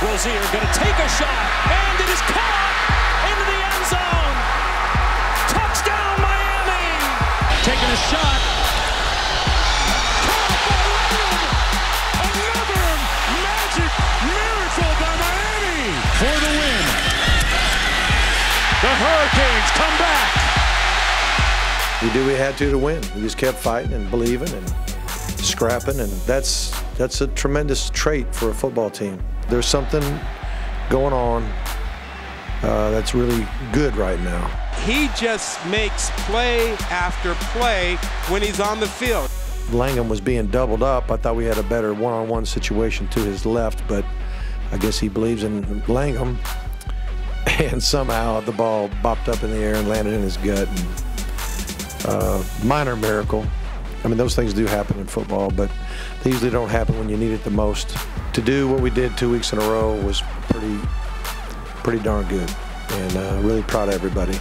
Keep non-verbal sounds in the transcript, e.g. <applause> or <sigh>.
Rosier going to take a shot, and it is caught into the end zone. Touchdown, Miami! Taking a shot. Caught by Leonard. Another magic miracle by Miami for the win. The Hurricanes come back. We did what we had to to win. We just kept fighting and believing and scrapping, and that's that's a tremendous trait for a football team. There's something going on uh, that's really good right now. He just makes play after play when he's on the field. Langham was being doubled up. I thought we had a better one-on-one situation to his left, but I guess he believes in Langham. <laughs> And somehow the ball bopped up in the air and landed in his gut. And, uh, minor miracle. I mean, those things do happen in football, but they usually don't happen when you need it the most. To do what we did two weeks in a row was pretty, pretty darn good, and uh, really proud of everybody.